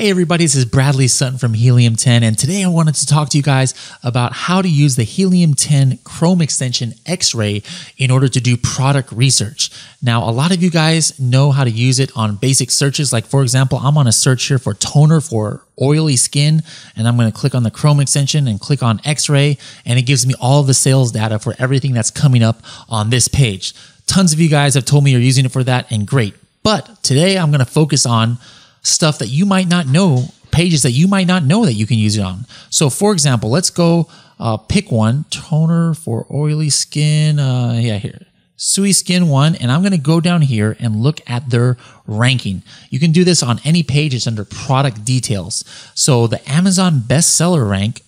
Hey everybody, this is Bradley Sutton from Helium 10 and today I wanted to talk to you guys about how to use the Helium 10 Chrome extension X-Ray in order to do product research. Now, a lot of you guys know how to use it on basic searches like for example, I'm on a search here for toner for oily skin and I'm going to click on the Chrome extension and click on X-Ray and it gives me all the sales data for everything that's coming up on this page. Tons of you guys have told me you're using it for that and great. But today I'm going to focus on stuff that you might not know, pages that you might not know that you can use it on. So, for example, let's go uh, pick one toner for oily skin. Uh, yeah, here. Sui Skin one, and I'm going to go down here and look at their ranking. You can do this on any page. It's under product details. So the Amazon bestseller rank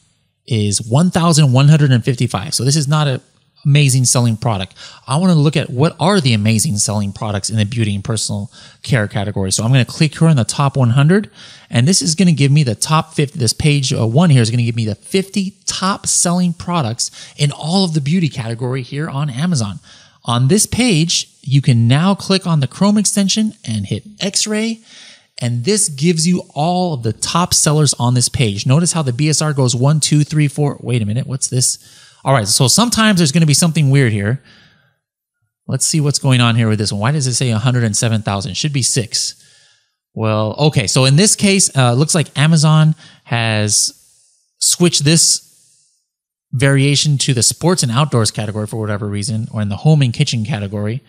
is 1,155. So this is not a amazing selling product. I want to look at what are the amazing selling products in the beauty and personal care category. So I'm going to click here on the top 100, and this is going to give me the top 50. This page uh, one here is going to give me the 50 top selling products in all of the beauty category here on Amazon. On this page, you can now click on the Chrome extension and hit X-ray. And this gives you all of the top sellers on this page. Notice how the BSR goes one, two, three, four. Wait a minute. What's this? All right, so sometimes there's going to be something weird here. Let's see what's going on here with this one. Why does it say 107,000? Should be six. Well, okay. So in this case, uh, looks like Amazon has switched this variation to the sports and outdoors category for whatever reason, or in the home and kitchen category.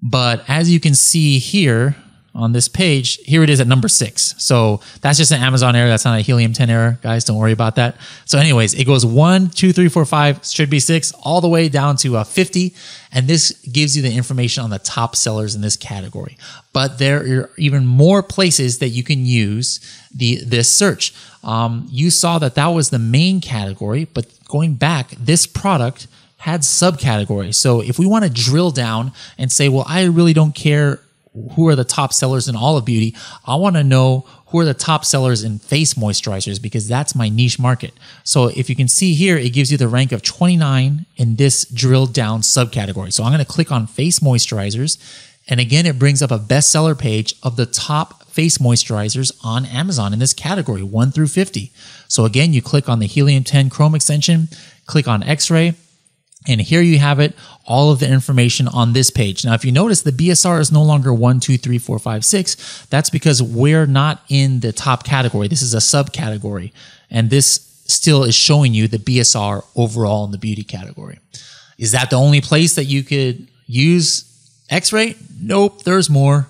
But as you can see here, on this page, here it is at number six. So that's just an Amazon error. That's not a Helium 10 error, guys. Don't worry about that. So, anyways, it goes one, two, three, four, five, should be six, all the way down to uh, 50. And this gives you the information on the top sellers in this category. But there are even more places that you can use the this search. Um, you saw that that was the main category, but going back, this product had subcategories. So if we want to drill down and say, well, I really don't care who are the top sellers in all of beauty. I want to know who are the top sellers in face moisturizers because that's my niche market. So if you can see here, it gives you the rank of 29 in this drilled down subcategory. So I'm going to click on face moisturizers. And again, it brings up a bestseller page of the top face moisturizers on Amazon in this category, 1 through 50. So again, you click on the Helium 10 Chrome extension, click on X-Ray, and here you have it, all of the information on this page. Now, if you notice, the BSR is no longer one, two, three, four, five, six. That's because we're not in the top category. This is a subcategory. And this still is showing you the BSR overall in the beauty category. Is that the only place that you could use X-ray? Nope, there's more.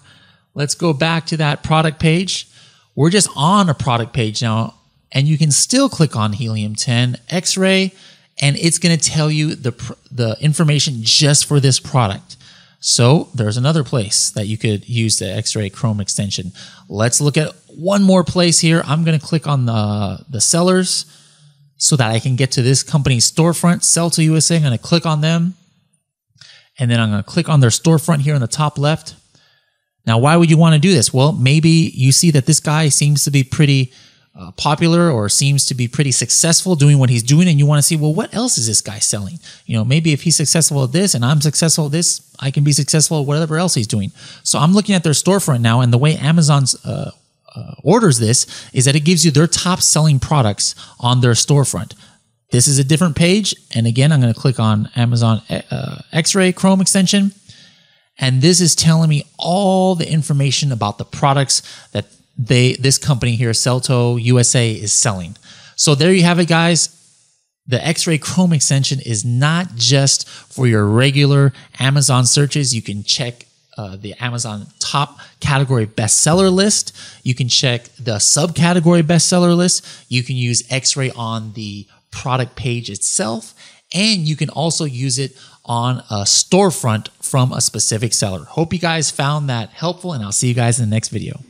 Let's go back to that product page. We're just on a product page now, and you can still click on Helium 10 X-ray and it's going to tell you the the information just for this product. So there's another place that you could use the X-Ray Chrome extension. Let's look at one more place here. I'm going to click on the the sellers so that I can get to this company's storefront, Sell to USA. I'm going to click on them, and then I'm going to click on their storefront here on the top left. Now, why would you want to do this? Well, maybe you see that this guy seems to be pretty uh, popular or seems to be pretty successful doing what he's doing and you want to see well what else is this guy selling? You know maybe if he's successful at this and i'm successful at this i can be successful at whatever else he's doing. So i'm looking at their storefront now and the way amazon's uh, uh, orders this is that it gives you their top selling products on their storefront. This is a different page and again i'm going to click on amazon uh, x-ray chrome extension and this is telling me all the information about the products that they this company here, Celto USA, is selling. So there you have it, guys. The X-Ray Chrome extension is not just for your regular Amazon searches. You can check uh, the Amazon top category bestseller list. You can check the subcategory bestseller list. You can use X-Ray on the product page itself. And you can also use it on a storefront from a specific seller. Hope you guys found that helpful, and I'll see you guys in the next video.